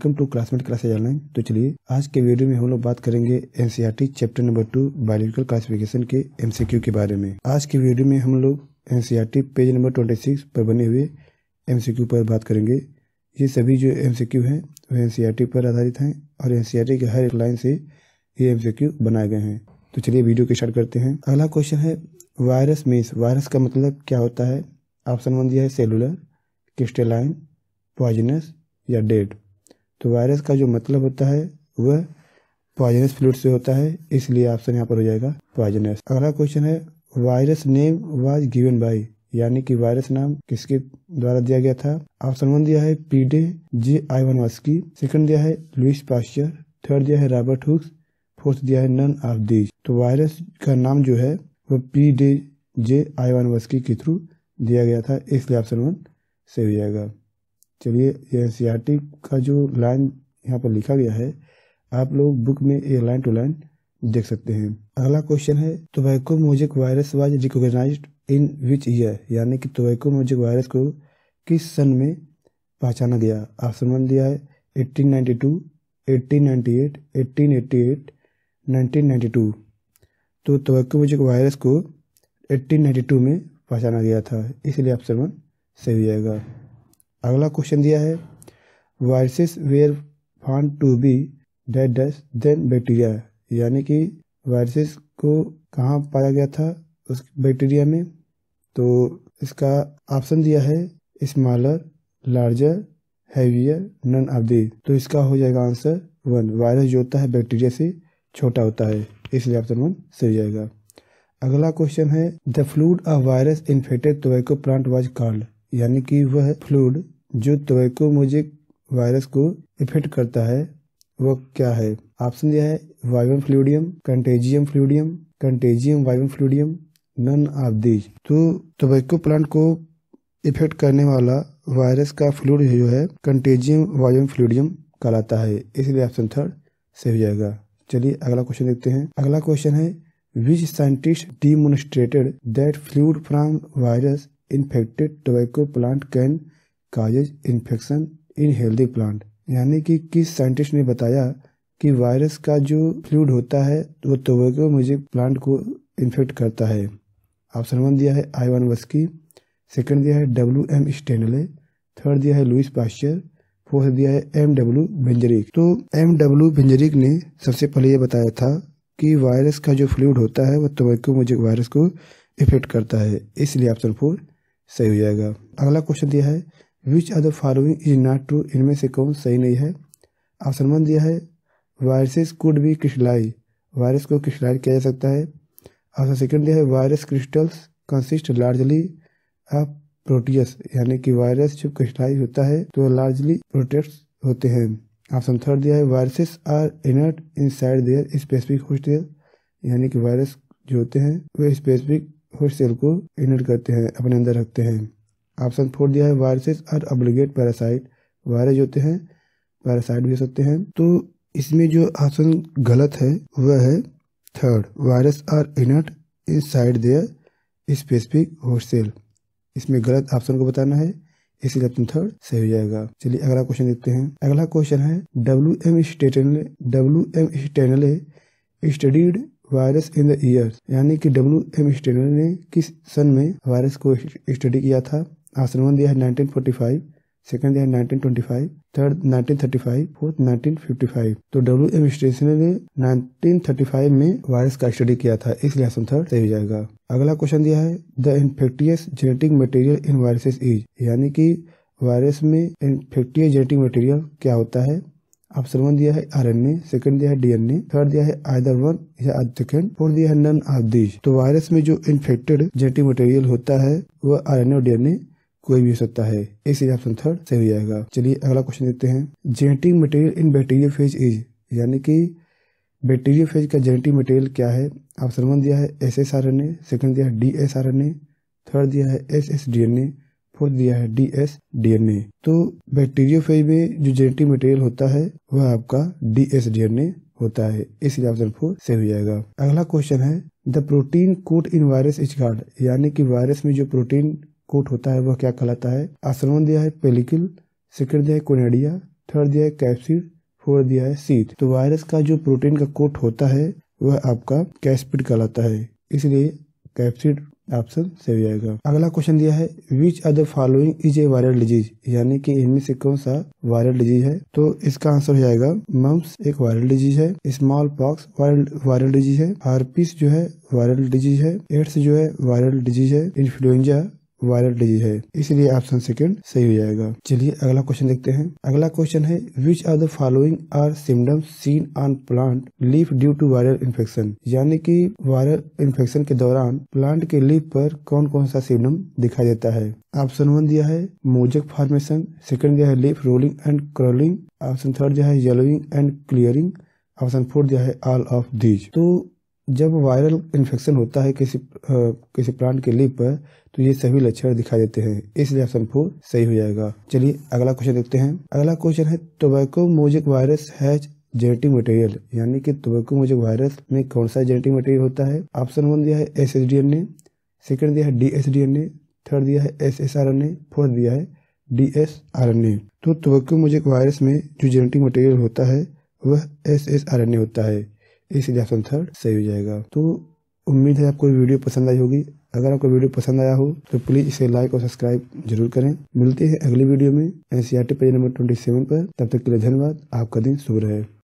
Welcome to classmate class online तो चलिए, आज के वीडियो में हम लोग बात करेंगे NCERT chapter number two, biological classification के एमसीक्यू के बारे में। आज के वीडियो में हम लोग NCERT page number twenty six पर बने हुए एमसीक्यू पर बात करेंगे। ये सभी जो एमसीक्यू हैं वह एनसीईआरटी पर आधारित हैं और एनसीईआरटी के हर एक लाइन से ये एमसीक्यू बनाए गए हैं। तो चलिए, वीडियो को स्टार्ट करते हैं। अगला क्वेश्चन है, वायरस मीन्स वायरस का मतलब क्या होता है? ऑप्शन वन दिया है सेलुलर, क्रिस्टेलाइन, पॉइजनस या डेड। तो वायरस का जो मतलब होता है, वह पॉइजनस फ्लूड से होता है, इसलिए ऑप्शन यहाँ पर हो जाएगा पॉइजनस अगला क्वेश्चन है virus name was given by यानी कि वायरस नाम किसके द्वारा दिया गया था? ऑप्शन वन दिया है पीडे जे आइवानवास्की सेकंड दिया है लुइस पास्चर थर्ड दिया है रॉबर्ट हुक्स फोर्थ दिया है नन ऑफ़ दीज तो वायरस का नाम जो है, वो पी डे जे आइवानवास्की के थ्रू दिया गया था, इसलिए ऑप्शन वन सही हो जाएगा। चलिए ये एन का जो लाइन यहाँ पर लिखा गया है आप लोग बुक में ये लाइन टू लाइन देख सकते हैं। अगला क्वेश्चन है tobacco mosaic virus was recognised in which year यानी कि टोबैको मोजिक वायरस को किस सन में पहचाना गया? ऑप्शन वन दिया है 1892, 1898, 1888, 1992 तो टोबैको मोजिक वायरस को 1892 में पहचाना गया था इसलिए ऑप्शन वन सही जाएगा। अगला क्वेश्चन दिया है viruses were found to be dead than bacteria यानी कि वायरसेस को कहाँ पाया गया था, उस बैक्टीरिया में? तो इसका ऑप्शन दिया है smaller larger heavier none of the तो इसका हो जाएगा आंसर वन वायरस जो होता है बैक्टीरिया से छोटा होता है, इसलिए ऑप्शन वन सही जाएगा। अगला क्वेश्चन है the fluid of virus infected tobacco plant was called यानी कि वह फ्लूड जो टोबैकोमोजिक वायरस को इफ़ेक्ट करता है वो क्या है? ऑप्शन दिया है vivum fluidum contagium fluidum contagium vivum fluidum none of these तो टोबैको प्लांट को इफ़ेक्ट करने वाला वायरस का फ्लूड जो है कंटेजियम वाइवम फ्लूडियम कहलाता है। इसलिए ऑप्शन थर्ड सही हो जाएगा। चलिए अगला क्वेश्चन देखते हैं। अगला क्वेश्चन है which scientist demonstrated that fluid from virus infected tobacco plant can causes infection in healthy plant यानी कि किस साइंटिस्ट ने बताया कि वायरस का जो फ्लूड होता है, वो टोबैको म्यूज़िक प्लांट को इन्फेक्ट करता है। ऑप्शन वन दिया है आई वन वस्की सेकेंड दिया है डब्ल्यू एम स्टेनले थर्ड दिया है लुइस पास्चर फोर्थ दिया है एम डब्ल्यू बेंजरिक। तो एम डब्ल्यू बेंजरिक ने सबसे पहले ये बताया था कि वायरस का जो फ्लूड होता है, वो टोबैको म्यूज़िक वायरस को इफ़ेक्ट करता है। इसलिए ऑप्शन फोर सही हो जाएगा। अगला क्वेश्चन दिया है which are the following is not true इनमें से कौन सही नहीं है? ऑप्शन वन दिया है viruses could be crystallised virus को क्रिस्टलाइज किया जा सकता है। ऑप्शन सेकंड दिया है virus crystals consist largely of proteins यानी कि वायरस जब क्रिस्टलाइज होता है तो लार्जली प्रोटेक्ट होते हैं। ऑप्शन थर्ड दिया है viruses are inert inside their specific host cell यानी कि वायरस जो होते हैं, वे स्पेसिफिक होस्ट सेल को इनर्ट करते हैं, अपने अंदर रखते हैं। ऑप्शन फोर दिया है viruses are obligate parasite virus होते हैं पैरासाइट भी हो सकते हैं। तो इसमें जो ऑप्शन गलत है, वह है third virus are inert inside their specific host cell इसमें गलत ऑप्शन को बताना है, इसलिए ऑप्शन थर्ड सही हो जाएगा। चलिए अगला क्वेश्चन देखते हैं। अगला क्वेश्चन है W M Stanley W M Stanley studied virus in the year, यानी कि डब्ल्यू एम स्टेनर ने किस सन में वायरस को स्टडी किया था? ऑप्शन वन दिया है 1945 सेकंड दिया है 1925 थर्ड 1935 फोर्थ 1955 तो डब्ल्यू एम स्टेशनर ने 1935 में वायरस का स्टडी किया था इसलिए ऑप्शन थर्ड सही हो जाएगा। अगला क्वेश्चन दिया है the infectious genetic material in viruses is यानी कि वायरस में इन्फेक्टियस जेनेटिक मटेरियल क्या होता है? ऑप्शन वन दिया है आरएनए सेकंड दिया है डीएनए थर्ड दिया है आइदर वन या फोर्थ दिया है नन ऑफ़ दिस तो वायरस में जो इन्फेक्टेड जेनेटिक मटेरियल होता है, वह आर आरएनए और डीएनए कोई भी हो सकता है। इसलिए ऑप्शन थर्ड सही हो जाएगा। चलिए अगला क्वेश्चन देखते हैं। Genetic material in bacteriophage is यानी कि बैक्टीरिया फ़ेज़ का जेनेटिक मटेरियल क्या है? ऑप्शन वन दिया है S S R N A second दिया है D S R N A third दिया है S S D N A fourth दिया है D S D N A तो बैक्टीरिया फ़ेज़ में जो जेनेटिक मटेरियल होता है, वह आपका D S D N A होता है। इसलिए ऑप्शन फोर सही हो जाएगा। अगला क्वेश्चन है the protein coat in virus is called यानी कि वायरस में जो प्रोटीन कोट होता है, वह क्या कहलाता है? ऑप्शन वन दिया है पेलिकल सेकंड दिया है कोनेडिया थर्ड दिया है कैप्सिड फोर्थ दिया है सीट तो वायरस का जो प्रोटीन का कोट होता है, वह आपका कैस्पिड कहलाता है। इसलिए कैप्सिड ऑप्शन सही आएगा अगला क्वेश्चन दिया है which are the following is a viral disease यानी कि इनमें से कौन सा वायरल डिज़ीज़ है? तो इसका आंसर हो जाएगा मम्स एक वायरल डिज़ीज़ है smallpox viral viral disease है हार्पिस जो है वायरल डिज़ीज़ है एड्स जो है वायरल डिज़ीज़ है इन्फ्लुएंजा वायरल डिज़ीज़ है। इसलिए ऑप्शन सेकंड सही हो जाएगा। चलिए अगला क्वेश्चन देखते हैं। अगला क्वेश्चन है which are the following are symptoms seen on plant leaf due to viral infection यानी कि वायरल इन्फेक्शन के दौरान प्लांट के लीफ पर कौन कौन सा सिम्टम दिखाई देता है? ऑप्शन वन दिया है, मोजक फॉर्मेशन सेकंड दिया है leaf rolling and curling option third दिया है yellowing and clearing option fourth दिया है ऑल ऑफ़ दीज तो जब वायरल इन्फेक्शन होता है किसी किसी प्लांट के लीफ पर तो ये सभी लक्षण दिखाई देते हैं। इसलिए ऑप्शन फोर सही हो जाएगा। चलिए अगला क्वेश्चन देखते हैं। अगला क्वेश्चन है tobacco mosaic virus has genetic material यानी कि टोबैको मोजिक वायरस में कौन सा जेनेटिक मटेरियल होता है? ऑप्शन वन दिया है S S D N A second दिया है D S D N A third दिया है S S R N A fourth दिया है D S R N A तो टोबैको मोजिक वायरस में जो जेनेटिक मटेरियल होता है, वह S S R N A होता है। इसलिए ऑप्शन थर्ड सही हो जाएगा। तो उम्मीद है आपको वीडियो पसंद आई होगी। अगर आपको वीडियो पसंद आया हो तो प्लीज़ इसे लाइक और सब्सक्राइब ज़रूर करें। मिलते हैं अगली वीडियो में NCERT page number twenty seven पर। तब तक के लिए धन्यवाद। आपका दिन शुभ रहे।